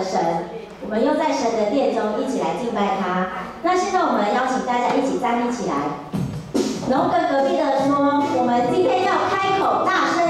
的神，我们又在神的殿中一起来敬拜他。那现在我们邀请大家一起站立起来，然后跟隔壁的说，我们今天要开口大声。